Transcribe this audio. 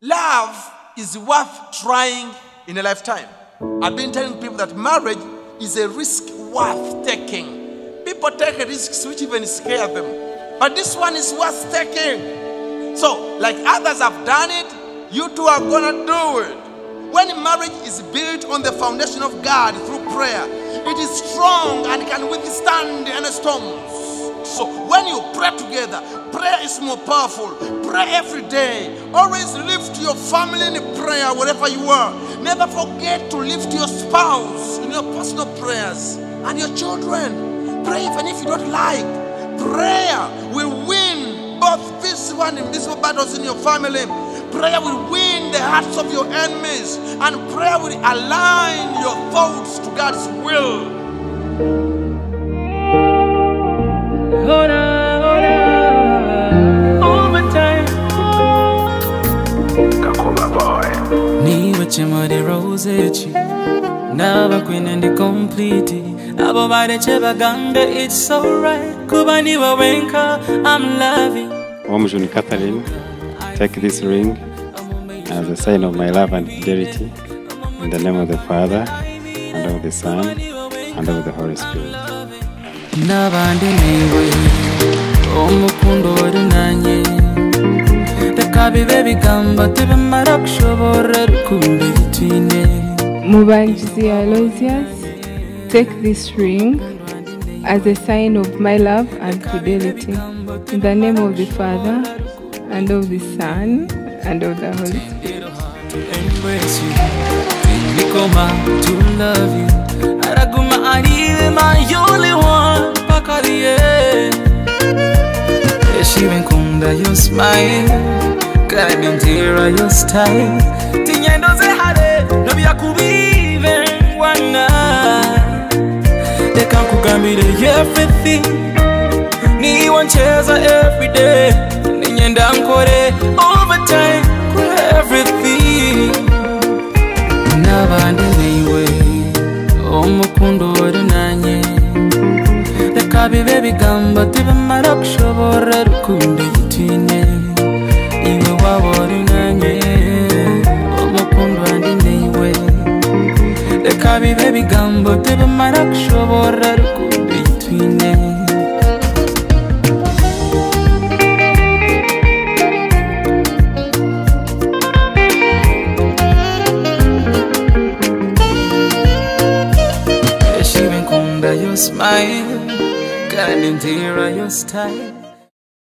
Love is worth trying in a lifetime. I've been telling people that marriage is a risk worth taking. People take risks which even scare them. But this one is worth taking. So, like others have done it, you too are gonna do it. When marriage is built on the foundation of God through prayer, it is strong and can withstand any storms. So when you pray together, prayer is more powerful. Pray every day. Always lift your family in prayer wherever you are. Never forget to lift your spouse in your personal prayers and your children. Pray even if you don't like. Prayer will win both physical and invisible battles in your family. Prayer will win the hearts of your enemies, and prayer will align your thoughts to God's will. Niwe chema de rosechi naba kwine ndi complete. Abo bareche baganga it's alright. Kuba niwe wenka i'm loving. Omjun Catherine, take this ring as a sign of my love and fidelity. In the name of the Father, and of the Son, and of the Holy Spirit. nabandi niwe umukundo wari nanye. Reka bibe bigambo tubimara gushobora rukundo Mubangizi Aloysius, take this ring as a sign of my love and fidelity. In the name of the Father, and of the Son, and of the Holy Spirit. to embrace you Nikoma to love you Araguma ariwe my only one Paka the end your smile Kadintira your style Deka nkugambire everything Niwa ncheza everyday Ninyenda nkore overtime Kure everything. Nabandi niwe Umukundo wari nanye. Reka bibe bigambo tubimara gushobora rukundo yitwine Iwe wabori nanye Umukundo wandi niwe. Reka bibe bigambo tubimara gushobora rukundo nkunda your smile Kandi ndira your style